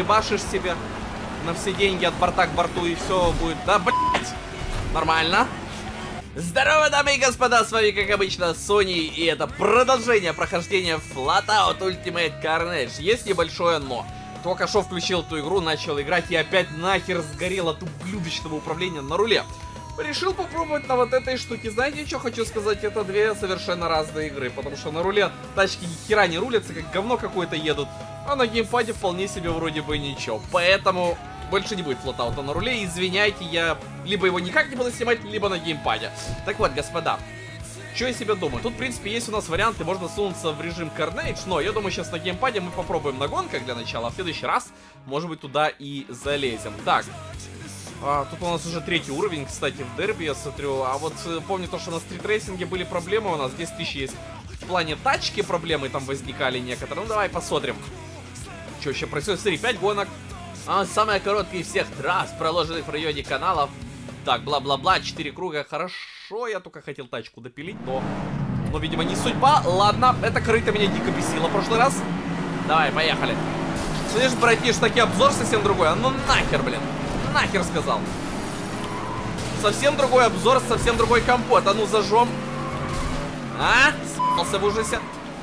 ебашишь себе на все деньги от борта к борту и все будет. Да, блять! Нормально. Здорово, дамы и господа, с вами, как обычно, Sony, и это продолжение прохождения Flatout Ultimate Carnage. Есть небольшое но. Только что включил эту игру, начал играть и опять нахер сгорел от ублюдочного управления на руле. Решил попробовать на вот этой штуке. Знаете, что хочу сказать? Это две совершенно разные игры, потому что на руле тачки ни хера не рулятся, как говно какое-то едут. А на геймпаде вполне себе вроде бы ничего. Поэтому больше не будет флотаута на руле. Извиняйте, я либо его никак не буду снимать, либо на геймпаде. Так вот, господа, что я себе думаю? Тут, в принципе, есть у нас варианты, можно сунуться в режим Carnage, но я думаю, сейчас на геймпаде мы попробуем на гонках для начала, а в следующий раз, может быть, туда и залезем. Так, а, тут у нас уже третий уровень, кстати, в дерби, я смотрю. А вот э, помню то, что на стритрейсинге были проблемы у нас, 10 тысяч есть. В плане тачки проблемы там возникали некоторые. Ну, давай посмотрим. Что еще происходит? Смотри, 5 гонок. А, самая короткая из всех трасс, проложенных в районе каналов. Так, бла-бла-бла, 4 круга, хорошо, я только хотел тачку допилить, но... Но, видимо, не судьба. Ладно, это крыто меня дико бесило в прошлый раз. Давай, поехали. Слышь, братиш, таки обзор совсем другой. А ну нахер, блин. Нахер сказал. Совсем другой обзор, совсем другой компот. А ну зажжем. А? С***ался в ужасе.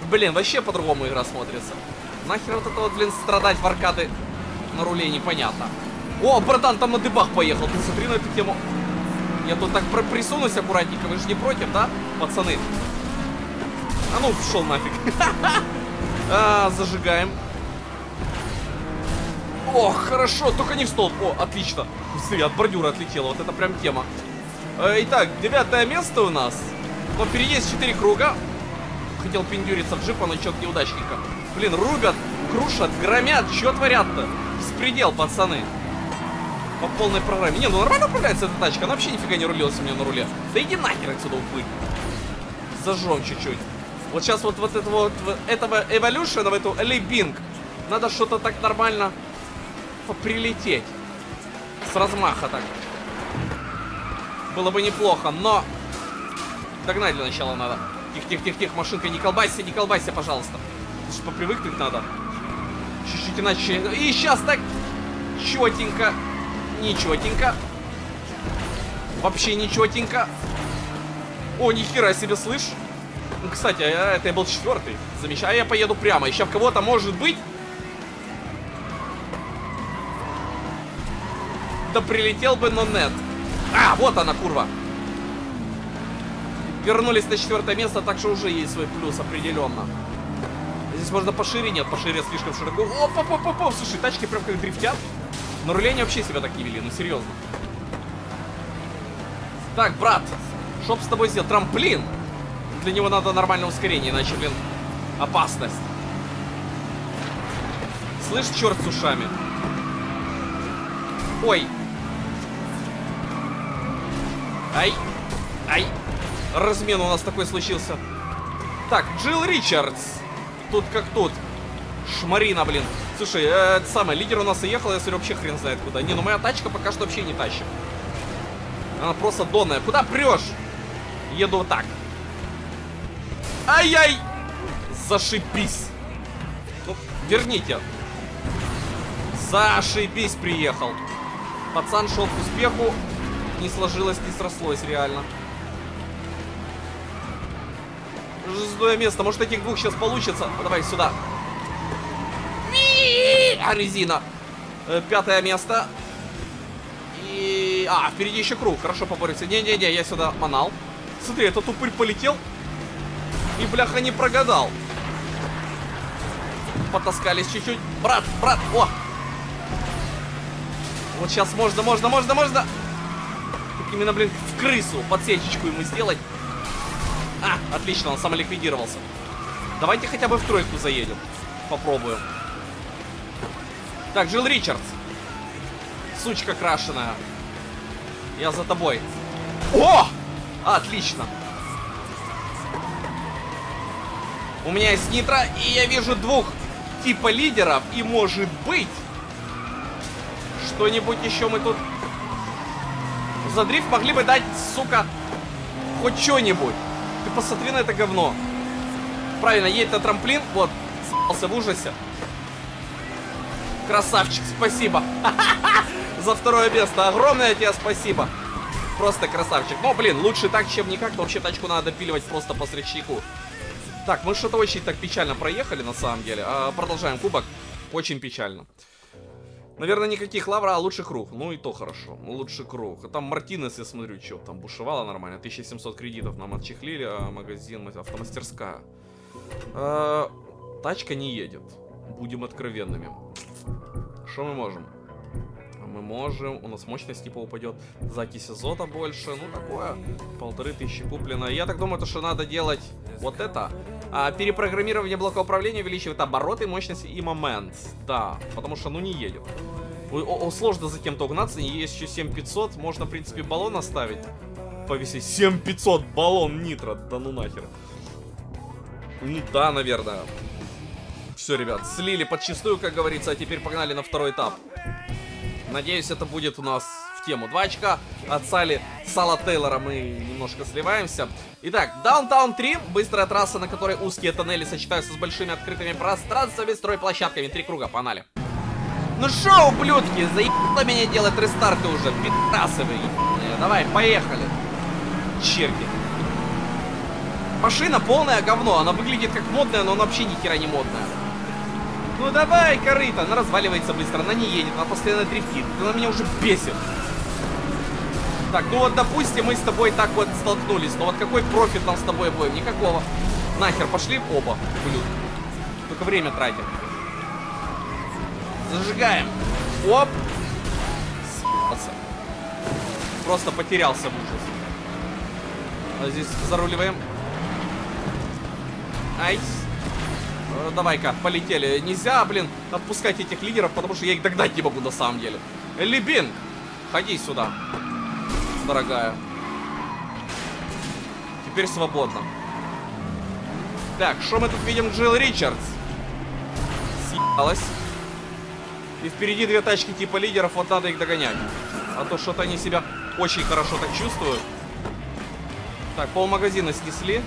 Блин, вообще по-другому игра смотрится. Нахер вот это вот, блин, страдать в аркады на руле непонятно. О, братан, там на дебах поехал. Ты смотри на эту тему. Я тут так присунусь аккуратненько, вы же не против, да, пацаны? А ну, пошел нафиг. а, зажигаем. О, хорошо, только не в столб. О, отлично. Смотри, от бордюра отлетело, вот это прям тема. Э, итак, девятое место у нас. Но впереди есть четыре круга. Хотел пиндюриться в джипа, но что-то неудачненько. Блин, рубят, крушат, громят, что творят-то? Беспредел, пацаны по полной программе. Не, ну нормально управляется эта тачка, она вообще нифига не рулилась у меня на руле. Да иди нахер отсюда уплыть. Зажжем чуть-чуть. Вот сейчас вот, вот это вот, этого Evolution, в эту Элейбинг, надо что-то так нормально прилететь. С размаха так. Было бы неплохо, но... Догнать для начала надо. Тихо-тихо-тихо-тихо, машинка, не колбайся, не колбайся, пожалуйста. Это попривыкнуть надо. Чуть-чуть иначе. И сейчас так четенько. Ничетенько. Вообще ничетенько. О, нихера себе, слышь. Ну, кстати, а это я был четвертый. Замечаю, я поеду прямо. Еще в кого-то может быть. Да прилетел бы, но нет. А, вот она, курва. Вернулись на четвертое место, так что уже есть свой плюс определенно. Здесь можно пошире, нет, пошире слишком широко. Опа, опа, опа, слушай, тачки прям как дрифтят. На руле они вообще себя так не вели, ну серьезно. Так, брат, что с тобой сделал? Трамплин! Для него надо нормальное ускорение, иначе, блин, опасность. Слышь, черт с ушами. Ой. Ай. Ай. Размен у нас такой случился. Так, Джилл Ричардс. Тут как тут. Шмарина, блин. Слушай, э, это самое, лидер у нас и ехал, если вообще хрен знает куда. Не, ну моя тачка пока что вообще не тащит. Она просто донная. Куда прешь? Еду вот так. Ай-яй! Зашибись. Ну, верните. Зашибись приехал. Пацан шел к успеху. Не сложилось, не срослось реально. Шестое место. Может этих двух сейчас получится? Ну, давай сюда. А, резина. Э, пятое место. И... А, впереди еще круг. Хорошо поборется. Не-не-не, я сюда манал. Смотри, этот упырь полетел. И, бляха, не прогадал. Потаскались чуть-чуть. Брат, брат, о! Вот сейчас можно, можно, можно, можно. Именно, блин, в крысу подсечечку ему сделать. А, отлично, он самоликвидировался. Давайте хотя бы в тройку заедем. Попробуем. Так, Джилл Ричардс. Сучка крашеная. Я за тобой. О! Отлично. У меня есть нитро, и я вижу двух типа лидеров. И может быть, что-нибудь еще мы тут за дрифт могли бы дать, сука, хоть что-нибудь. Ты посмотри на это говно. Правильно, едет на трамплин, вот, с***ся в ужасе. Красавчик, спасибо. За второе место. Огромное тебе спасибо. Просто красавчик. Ну, блин, лучше так, чем никак. Но вообще тачку надо допиливать просто по средчику. Так, мы что-то очень так печально проехали, на самом деле. А, продолжаем кубок. Очень печально. Наверное, никаких лавра, а лучший круг. Ну и то хорошо. Лучший круг. А там Мартинес, я смотрю, что там бушевало нормально. 1700 кредитов нам отчехлили, а магазин, автомастерская. А, тачка не едет. Будем откровенными. Что мы можем? Мы можем, у нас мощность типа упадет, закись азота больше, ну такое, полторы тысячи куплено. Я так думаю, то, что надо делать вот это. А, перепрограммирование блока управления увеличивает обороты, мощность и момент. Да, потому что ну не едет. О, о, сложно за кем-то угнаться, есть еще 7500, можно в принципе баллон оставить. Повесить 7500 баллон нитро, да ну нахер. Ну да, наверное. Все, ребят, слили подчистую, как говорится, а теперь погнали на второй этап. Надеюсь, это будет у нас в тему. Два очка от Сали Сала Тейлора мы немножко сливаемся. Итак, Даунтаун 3. Быстрая трасса, на которой узкие тоннели сочетаются с большими открытыми пространствами, стройплощадками. Три круга, погнали. Ну шо, ублюдки, заебало меня делать рестарты уже, пидасы вы. Давай, поехали. Черти. Машина полное говно, она выглядит как модная, но она вообще ни хера не модная. Ну давай, корыто. Она разваливается быстро, она не едет, она постоянно дрифтит. Она меня уже бесит. Так, ну вот, допустим, мы с тобой так вот столкнулись. Но вот какой профит нам с тобой обоим? Никакого. Нахер, пошли оба, блюд. Только время тратим. Зажигаем. Оп. С***ться. Просто потерялся в ужас. А здесь заруливаем. Айс. Э, давай-ка, полетели. Нельзя, блин, отпускать этих лидеров, потому что я их догнать не могу на самом деле. Либин, ходи сюда, дорогая. Теперь свободно. Так, что мы тут видим? Джилл Ричардс. Съебалась. И впереди две тачки типа лидеров, вот надо их догонять. А то что-то они себя очень хорошо так чувствуют. Так, пол магазина снесли.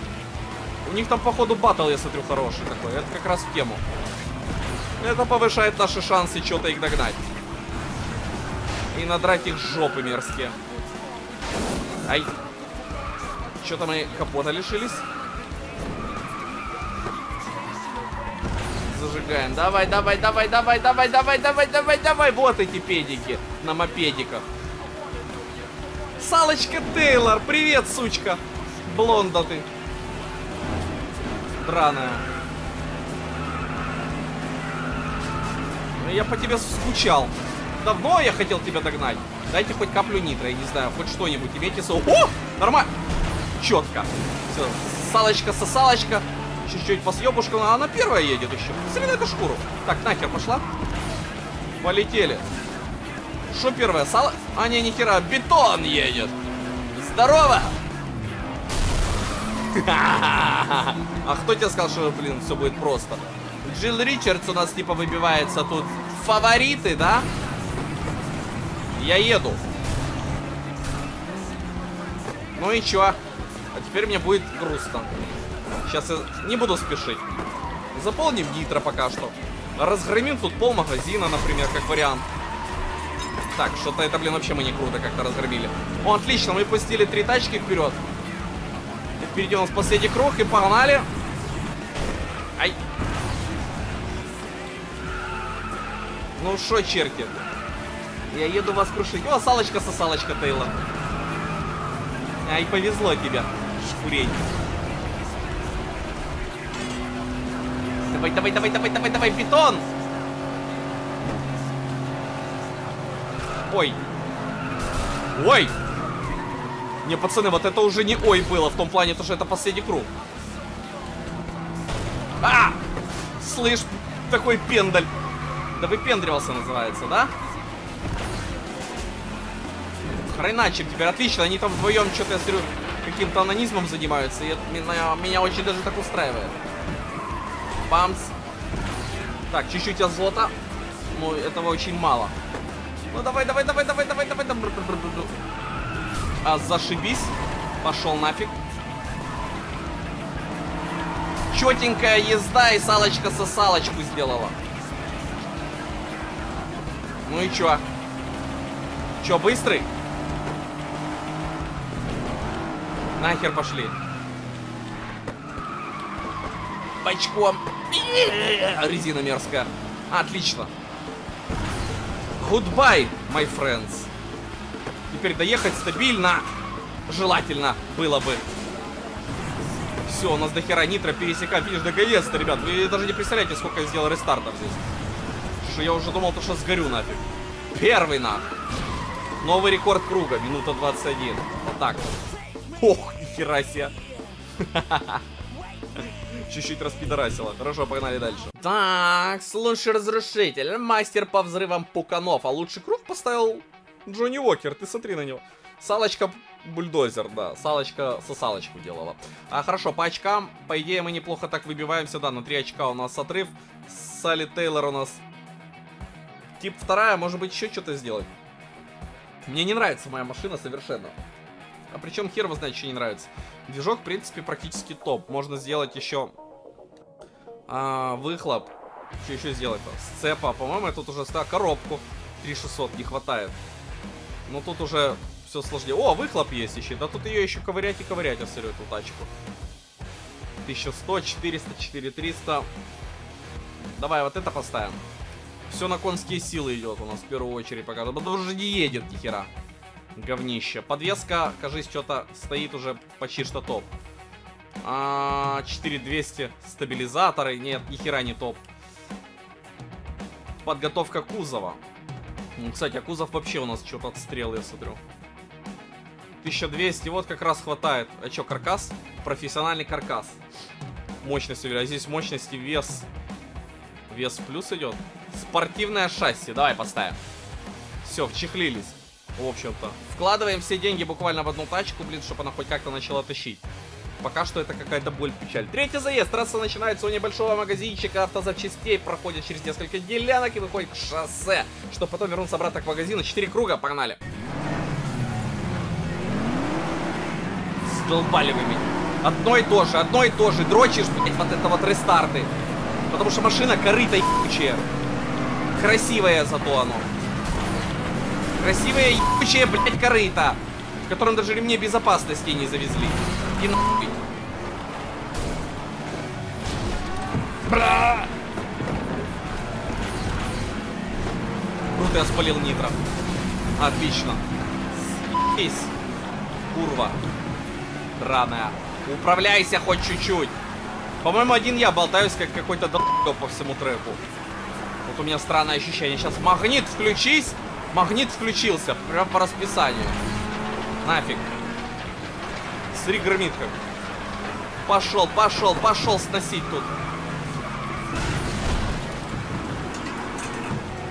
У них там, походу, батл, я смотрю, хороший такой. Это как раз в тему. Это повышает наши шансы что-то их догнать. И надрать их жопы мерзкие. Ай. Что-то мы капота лишились. Зажигаем. Давай, давай, давай, давай, давай, давай, давай, давай, давай. Вот эти педики на мопедиках. Салочка Тейлор, привет, сучка. Блонда ты драная. Я по тебе скучал. Давно я хотел тебя догнать. Дайте хоть каплю нитро, я не знаю, хоть что-нибудь. Имейте со... О! Нормально! Четко. Все, салочка-сосалочка. Чуть-чуть по съебушку, а она первая едет еще. Смотри на эту шкуру. Так, нахер пошла. Полетели. Что первая? Сало? А, не, ни хера, бетон едет. Здорово! А кто тебе сказал, что, блин, все будет просто? Джилл Ричардс у нас типа выбивается тут. Фавориты, да? Я еду. Ну и чё? А теперь мне будет грустно. Сейчас я не буду спешить. Заполним нитро пока что. Разгромим тут пол магазина, например, как вариант. Так, что-то это, блин, вообще мы не круто как-то разгромили. О, отлично, мы пустили три тачки вперед. Впереди у нас последний круг и погнали. Ай. Ну что, черти? Я еду вас крушить. О, салочка сосалочка Тейла. Ай, повезло тебе, шкурень. Давай, давай, давай, давай, давай, давай, бетон! Ой. Ой! Не, пацаны, вот это уже не ой было в том плане, то что это последний круг. А! Слышь, такой пендаль. Да выпендривался называется, да? Хреначим теперь, отлично, они там вдвоем что-то, я смотрю, каким-то анонизмом занимаются, и это меня, меня очень даже так устраивает. Бамс. Так, чуть-чуть от золота. Ну, этого очень мало. Ну, давай, давай, давай, давай, давай, давай, давай. А, зашибись. Пошел нафиг. Четенькая езда и салочка со салочку сделала. Ну и чё? Чё, быстрый? Нахер пошли. Бочком. Резина мерзкая. Отлично. Goodbye, my friends. Теперь доехать стабильно. Желательно было бы. Все, у нас до хера нитро пересекаем финиш наконец-то, ребят. Вы даже не представляете, сколько я сделал рестартов здесь. Что я уже думал, то, что сгорю нафиг. Первый нах. Новый рекорд круга, минута 21. Вот так. Ох, нихера себе. Чуть-чуть распидорасило. Хорошо, погнали дальше. Так, лучший разрушитель, мастер по взрывам пуканов. А лучший круг поставил Джонни Уокер. Ты смотри на него. Салочка бульдозер, да. Салочка сосалочку делала. А, хорошо, по очкам, по идее, мы неплохо так выбиваемся, да. На 3 очка у нас отрыв. Салли Тейлор у нас... Тип вторая, может быть, еще что-то сделать. Мне не нравится моя машина совершенно. А причем хер вы знаете, что не нравится. Движок, в принципе, практически топ. Можно сделать еще а, выхлоп. Что еще сделать-то? Сцепа. По-моему, тут уже ста коробку 3600 не хватает. Но тут уже все сложнее. О, выхлоп есть еще. Да тут ее еще ковырять и ковырять, смотрю, эту тачку. 1100, 400, 4300. Давай вот это поставим. Все на конские силы идет у нас в первую очередь пока. Потому уже не едет ни хера. Говнище. Подвеска, кажись, что-то стоит уже почти что топ. А, 4200 стабилизаторы. Нет, ни хера не топ. Подготовка кузова. Кстати, а кузов вообще у нас что-то отстрел, я смотрю. 1200, вот как раз хватает. А что, каркас? Профессиональный каркас. Мощность увеличиваю. А здесь мощность и вес. Вес плюс идет. Спортивное шасси. Давай поставим. Все, вчехлились. В общем-то. Вкладываем все деньги буквально в одну тачку, блин, чтобы она хоть как-то начала тащить. Пока что это какая-то боль, печаль. Третий заезд. Трасса начинается у небольшого магазинчика автозапчастей, проходит через несколько делянок и выходит к шоссе, чтобы потом вернуться обратно к магазину. Четыре круга, погнали. Задолбали вы меня. Одно и то же, одно и то же. Дрочишь, блядь, вот это вот рестарты. Потому что машина корыта ебучая. Красивая зато оно. Красивая ебучая, блядь, корыта. В котором даже ремни безопасности не завезли. И нахуй. Бра! Круто я спалил нитро. Отлично. Съебись. Курва. Драная. Управляйся хоть чуть-чуть. По-моему, один я болтаюсь, как какой-то долб по всему треку. Вот у меня странное ощущение. Сейчас магнит включись. Магнит включился. Прям по расписанию. Нафиг. Смотри, громит как. Пошел, пошел, пошел сносить тут.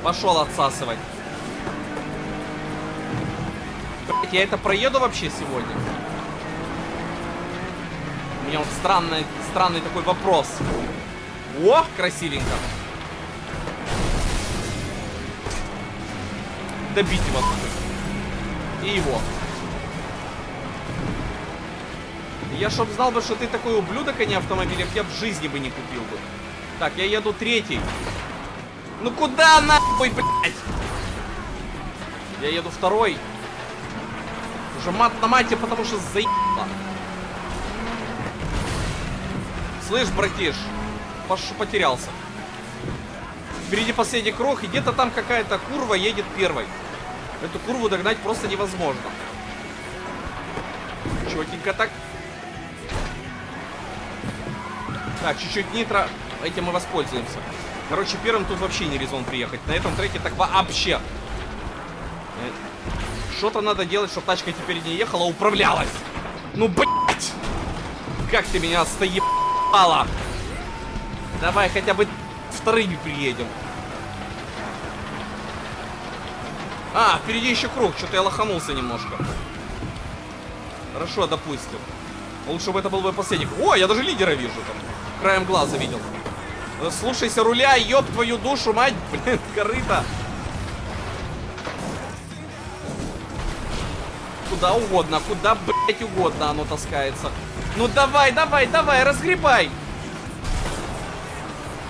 Пошел отсасывать. Блять, я это проеду вообще сегодня? У меня вот странный, странный такой вопрос. О, красивенько. Добить его. И его. Я чтоб знал бы, что ты такой ублюдок, а не автомобиль, я в жизни бы не купил бы. Так, я еду третий. Ну куда нахуй, блядь? Я еду второй. Уже мат на мате, потому что заебало. Слышь, братиш, пош потерялся. Впереди последний круг, и где-то там какая-то курва едет первой. Эту курву догнать просто невозможно. Четенько так. Так, чуть-чуть нитро. Этим мы воспользуемся. Короче, первым тут вообще не резон приехать. На этом треке так вообще. Э, что-то надо делать, чтобы тачка теперь не ехала, а управлялась. Ну, блядь! Как ты меня стоебала? Давай хотя бы вторыми приедем. А, впереди еще круг. Что-то я лоханулся немножко. Хорошо, допустим. Лучше бы это был бы последний. О, я даже лидера вижу там. Краем глаза видел. Слушайся руля, ёб твою душу, мать, блин, корыто. Куда угодно, куда, блядь, угодно оно таскается. Ну давай, давай, давай, разгребай.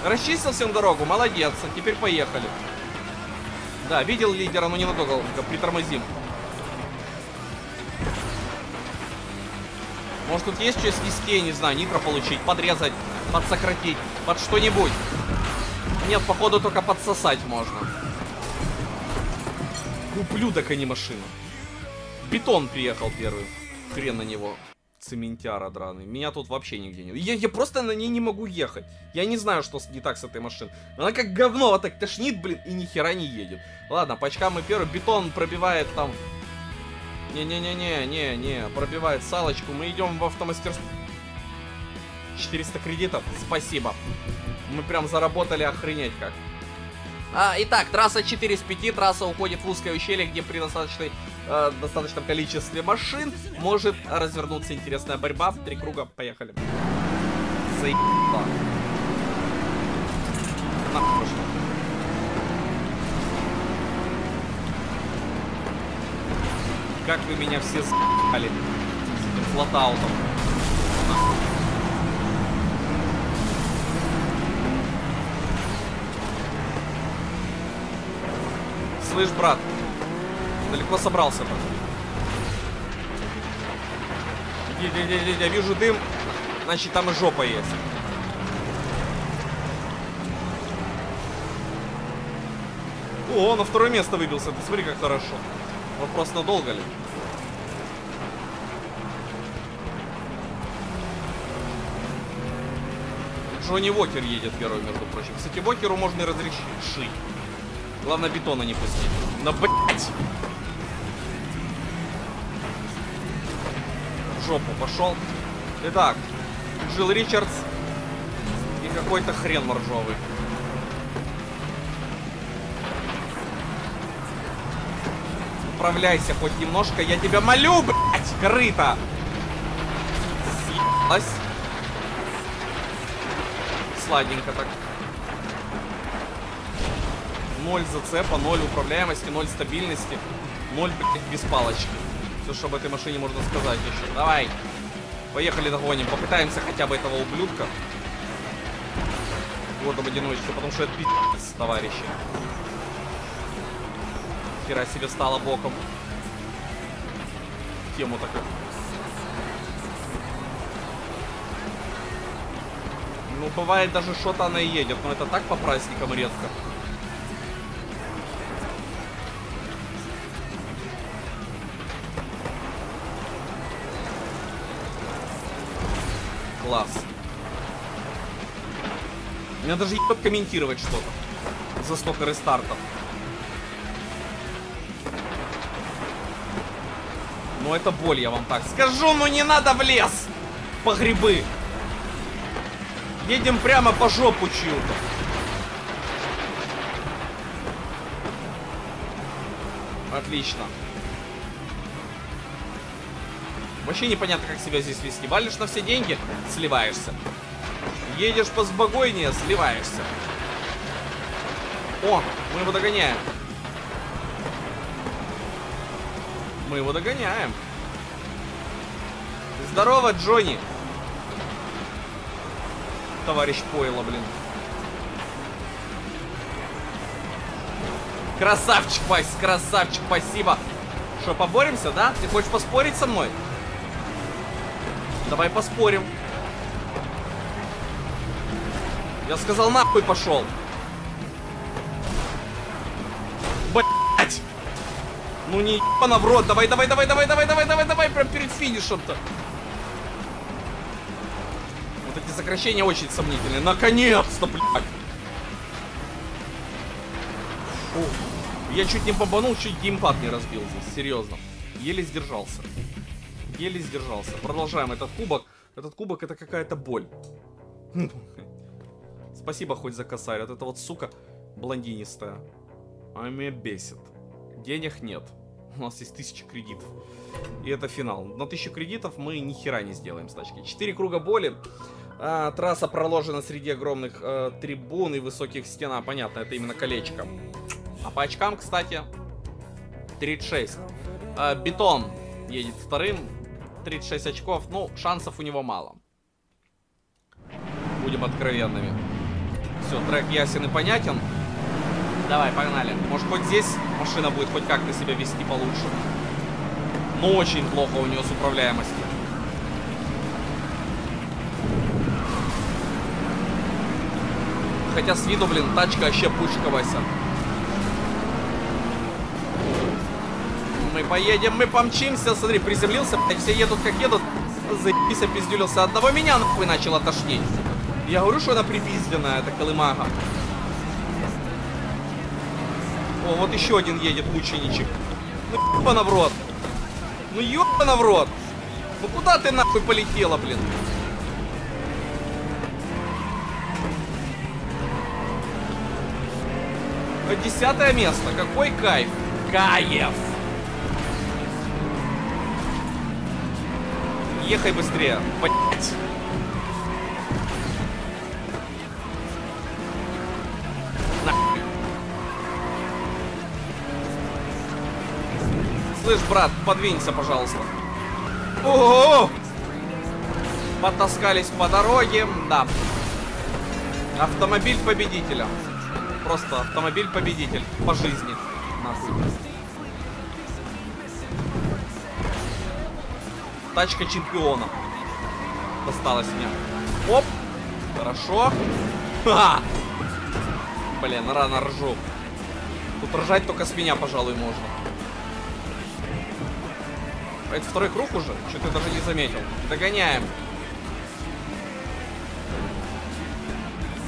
Расчистил всем дорогу, молодец. Теперь поехали. Да, видел лидера, но ненадолго. Притормозим. Может тут есть что снести, я не знаю, нитро получить, подрезать, подсократить, под что-нибудь. Нет, походу только подсосать можно. Ублюдок, а не машина. Бетон приехал первый. Хрен на него. Цементяра драный. Меня тут вообще нигде нет. Я, я просто на ней не могу ехать. Я не знаю, что не так с этой машиной. Она как говно, вот так тошнит, блин, и ни хера не едет. Ладно, по очкам мы первый. Бетон пробивает там не-не-не-не-не-не, пробивает салочку. Мы идем в автомастерскую. 400 кредитов, спасибо. Мы прям заработали охренеть как. А, итак, трасса 4 из 5, трасса уходит в узкое ущелье, где при достаточной, э, достаточном количестве машин может развернуться интересная борьба. Три круга, поехали. Заебало. Нахуй как вы меня все с***ли с этим флотаутом. Слышь, брат, далеко собрался, брат. Иди, иди, иди, иди, я вижу дым, значит там и жопа есть. О, на второе место выбился, ты смотри, как хорошо. Вопрос, надолго ли? Джонни Вокер едет первый, между прочим. Кстати, Вокеру можно и разрешить. Главное, бетона не пустить. На блять! В жопу пошел. Итак, Джилл Ричардс и какой-то хрен моржовый. Управляйся хоть немножко, я тебя молю, блять, крыто! Съебалась. Сладенько так. Ноль зацепа, ноль управляемости, ноль стабильности, ноль, блядь, без палочки. Все, что об этой машине можно сказать еще. Давай. Поехали догоним. Попытаемся хотя бы этого ублюдка. Вот об одиночестве, потому что это пиздец, товарищи хера себе стало боком. Тему такую. Ну, бывает даже что-то она и едет, но это так по праздникам редко. Мне даже ебать комментировать что-то. За столько рестартов. Ну это боль, я вам так скажу. Ну не надо в лес. По грибы. Едем прямо по жопу чью-то. Отлично. Вообще непонятно, как себя здесь вести. Валишь на все деньги, сливаешься. Едешь по сбогойнее, сливаешься. О, мы его догоняем. Мы его догоняем. Здорово, Джонни. Товарищ Пойло, блин. Красавчик, Вась, красавчик, спасибо. Что, поборемся, да? Ты хочешь поспорить со мной? Давай поспорим. Я сказал, нахуй пошел. Ну не ебана в рот. Давай, давай, давай, давай, давай, давай, давай, давай, прям перед финишем-то. Вот эти сокращения очень сомнительные. Наконец-то, блядь. Фу. Я чуть не побанул, чуть геймпад не разбил здесь, серьезно. Еле сдержался. Еле сдержался. Продолжаем этот кубок. Этот кубок это какая-то боль. Спасибо хоть за косарь. Вот эта вот сука блондинистая. А меня бесит. Денег нет. У нас есть 1000 кредитов. И это финал. На 1000 кредитов мы ни хера не сделаем с тачки. 4 круга боли. А, трасса проложена среди огромных э, трибун и высоких стен. А, понятно, это именно колечко. А по очкам, кстати, 36. А, бетон едет вторым. 36 очков. Ну, шансов у него мало. Будем откровенными. Все, трек ясен и понятен. Давай, погнали. Может, хоть здесь машина будет хоть как-то себя вести получше. Но очень плохо у нее с управляемостью. Хотя с виду, блин, тачка вообще пучковая. Мы поедем, мы помчимся. Смотри, приземлился, блядь, все едут как едут. Заебись, опиздюлился. Одного меня нахуй начал тошнить. Я говорю, что она припизденная, это колымага. О, вот еще один едет мученичек. Ну ебана в рот. Ну ебана в рот. Ну куда ты нахуй полетела, блин? Десятое место. Какой кайф. Кайф. Ехай быстрее. Блять. Слышь, брат, подвинься, пожалуйста. Ого! Потаскались по дороге, да. Автомобиль победителя. Просто автомобиль победитель по жизни. Тачка чемпиона. Досталась мне. Оп! Хорошо. Ха! Блин, рано ржу. Тут ржать только с меня, пожалуй, можно. Это второй круг уже? Что-то я даже не заметил. Догоняем.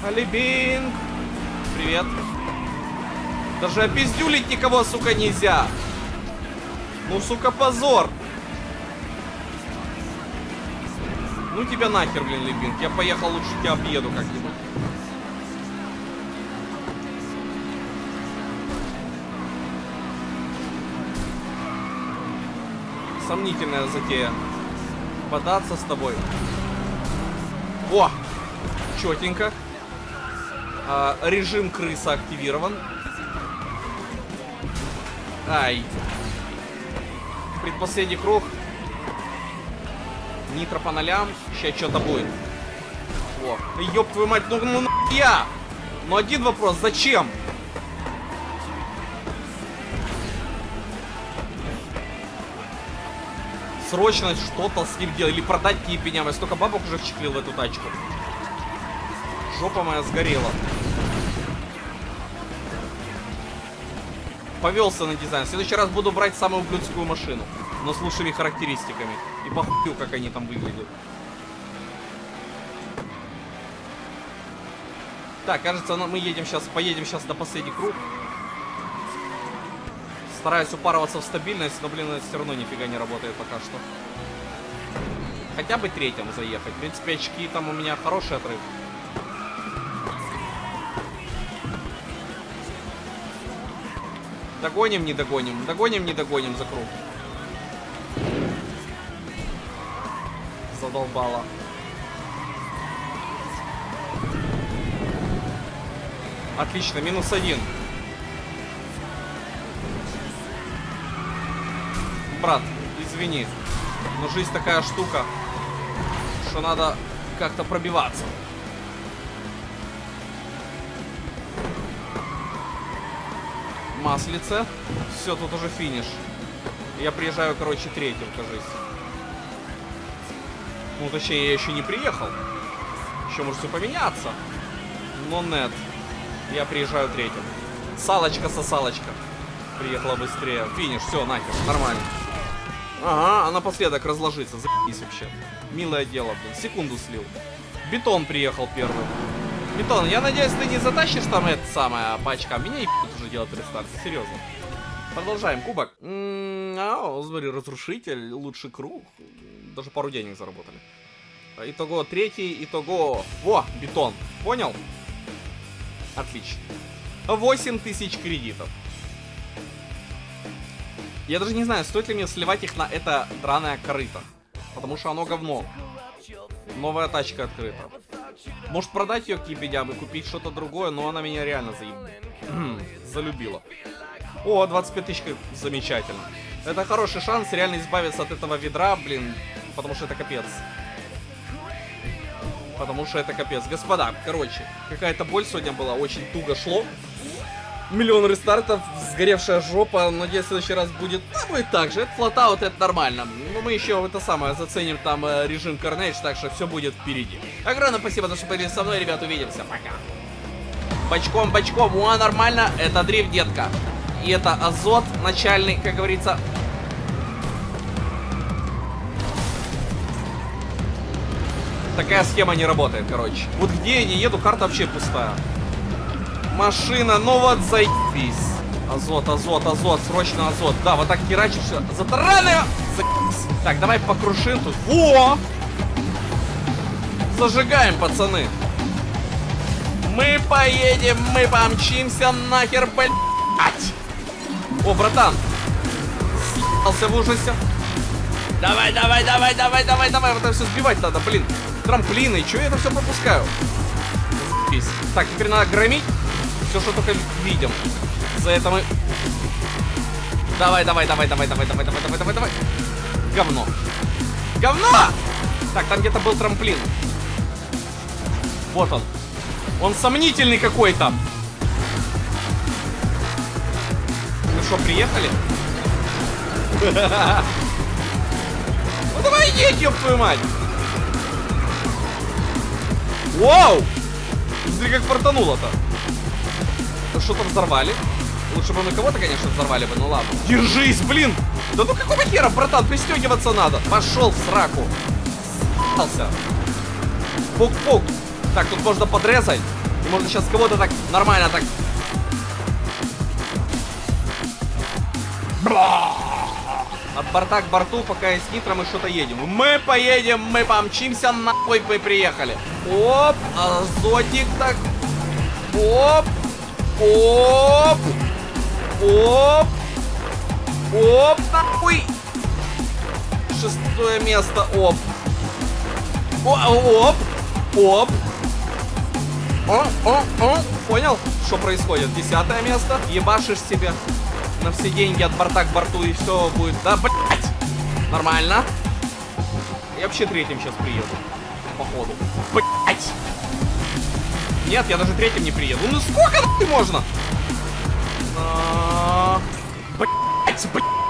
Алибинг. Привет. Даже опиздюлить никого, сука, нельзя. Ну, сука, позор. Ну тебя нахер, блин, Либинг. Я поехал, лучше тебя объеду как-нибудь. Сомнительная затея. Податься с тобой. О! Четенько. А, режим крыса активирован. Ай. Предпоследний круг. Нитро по нолям. Сейчас что-то будет. О, ёб твою мать, ну, ну, ну я! Ну один вопрос, зачем? Срочно что-то с ним делать. Или продать кипеням. Я столько бабок уже вчехлил в эту тачку. Жопа моя сгорела. Повелся на дизайн. В следующий раз буду брать самую ублюдскую машину. Но с лучшими характеристиками. И похуй, как они там выглядят. Так, кажется, мы едем сейчас, поедем сейчас до последний круг. Стараюсь упарываться в стабильность, но, блин, это все равно нифига не работает пока что. Хотя бы третьим заехать. В принципе, очки там у меня хороший отрыв. Догоним, не догоним. Догоним, не догоним за круг. Задолбало. Отлично, минус один. Брат, извини. Но жизнь такая штука, что надо как-то пробиваться. Маслице. Все, тут уже финиш. Я приезжаю, короче, третьим, кажись. Ну, точнее, я еще не приехал. Еще может все поменяться. Но нет. Я приезжаю третьим. Салочка со салочка. Приехала быстрее. Финиш, все, нахер, нормально. Ага, а напоследок разложиться. Заебись вообще. Милое дело, блин. Секунду слил. Бетон приехал первым. Бетон, я надеюсь, ты не затащишь там это самое пачка. Меня и уже делать рестарт. Серьезно. Продолжаем. Кубок. А, смотри, разрушитель, лучший круг. Даже пару денег заработали. Итого третий, итого... Во, бетон. Понял? Отлично. 8 тысяч кредитов. Я даже не знаю, стоит ли мне сливать их на это драное корыто. Потому что оно говно. Новая тачка открыта. Может продать ее кипидям и купить что-то другое, но она меня реально заеб... залюбила. О, 25 тысяч, замечательно. Это хороший шанс реально избавиться от этого ведра, блин, потому что это капец. Потому что это капец. Господа, короче, какая-то боль сегодня была, очень туго шло. Миллион рестартов, сгоревшая жопа. Надеюсь, в следующий раз будет, ну, будет так же. Это флотаут, это нормально. Но мы еще это самое заценим там э, режим Carnage, так что все будет впереди. Огромное спасибо, за что были со мной, ребят. Увидимся. Пока. Бочком, бочком. Уа, нормально. Это дрифт, детка. И это азот начальный, как говорится. Такая схема не работает, короче. Вот где я не еду, карта вообще пустая. Машина, ну вот заебись. Азот, азот, азот, срочно азот. Да, вот так херачишь. Заебись. Так, давай покрушим тут. Во! Зажигаем, пацаны. Мы поедем, мы помчимся нахер, блядь. О, братан. С***ался в ужасе. Давай, давай, давай, давай, давай, давай. Вот это все сбивать надо, блин. Трамплины, что я это все пропускаю? Заебись. Так, теперь надо громить все, что только видим. За это мы... Давай, давай, давай, давай, давай, давай, давай, давай, давай, давай. Говно. Говно! Так, там где-то был трамплин. Вот он. Он сомнительный какой-то. Ну что, приехали? Ну давай едь, ёб твою мать! Вау! Смотри, как Что-то взорвали. Лучше бы мы кого-то, конечно, взорвали бы, ну ладно. Держись, блин! Да ну какого хера, братан, пристегиваться надо. Пошел в сраку. С***ался. Пук-пук. Так, тут можно подрезать. И можно сейчас кого-то так нормально так... От борта к борту, пока я с и что-то едем. Мы поедем, мы помчимся, нахуй мы приехали. Оп, азотик так. Оп, оп, оп, оп, нахуй. Шестое место, оп. О, оп, оп. О, о, о, понял, что происходит? Десятое место. Ебашишь себе на все деньги от борта к борту и все будет. Да, блять! Нормально. Я вообще третьим сейчас приеду. Походу. Блять! Нет, я даже третьим не приеду. Ну сколько ты можно? А, блять, блять.